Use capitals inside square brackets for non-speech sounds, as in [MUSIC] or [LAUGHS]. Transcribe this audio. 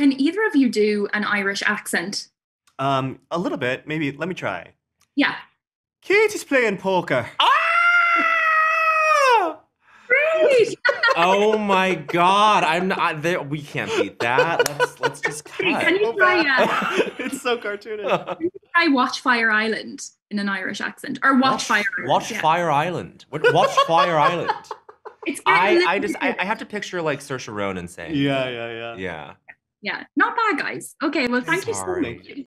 Can either of you do an Irish accent? Um, a little bit, maybe. Let me try. Yeah. Katie's playing poker. Ah! Great. [LAUGHS] Oh my god! I'm not there. We can't beat that. [LAUGHS] Let's let's just cut. [LAUGHS] Can you try uh, it's so cartoonish. try Watch Fire Island in an Irish accent or Watch, Fire Island? Watch yeah. Fire Island. What? Watch Fire Island. It's getting a I little I just I, I have to picture like Saoirse Ronan saying. yeah, yeah, yeah. Yeah. Yeah, not bad, guys. Okay, well, thank you so much.